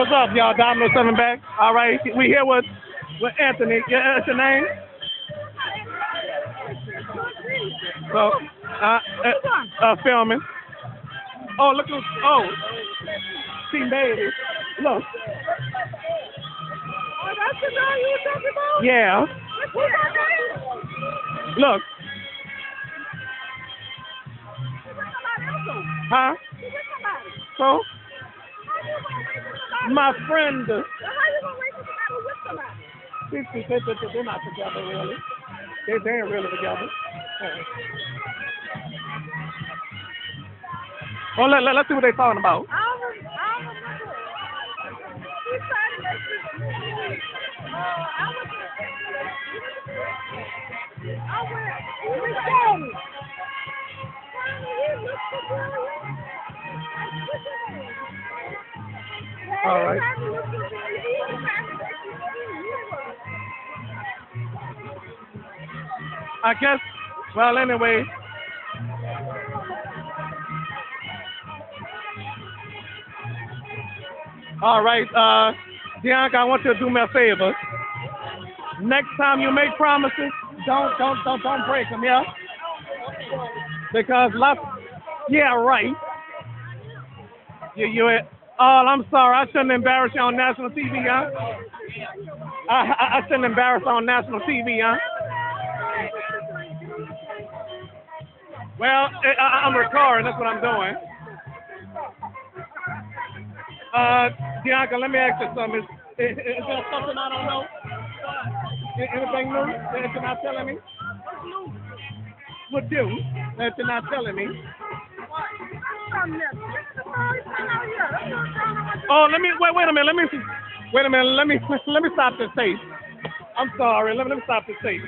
What's up, y'all? Dominoe Seven back. All right, we here with with Anthony. Yeah, that's your name. So, uh, uh, uh filming. Oh, look who's oh, Team Baby. Look. Oh, that's the girl you were talking about? Yeah. What's her name? Look. She's with somebody else. Huh? She's with somebody. So, my friend. How you gonna with somebody? They, they, they, they, they're not together really. They they ain't really together. Uh. Well, let, let, let's see what they're talking about. I don't, I don't remember. She's trying to make this. Uh, I was. I was he was. I guess. Well, anyway. All right, uh, Bianca, I want you to do me a favor. Next time you make promises, don't don't don't don't break them, yeah. Because lots, yeah, right. You you. Oh, I'm sorry. I shouldn't embarrass you on national TV, huh? I I, I shouldn't embarrass on national TV, huh? Well, I, I- I'm recording. That's what I'm doing. Uh, Bianca, let me ask you something. Is, is, is there something I don't know? Anything new that you're not telling me? What do that you're not telling me? Oh, let me wait. Wait a minute. Let me wait a minute. Let me let me stop this tape. I'm sorry. Let me let me stop this tape.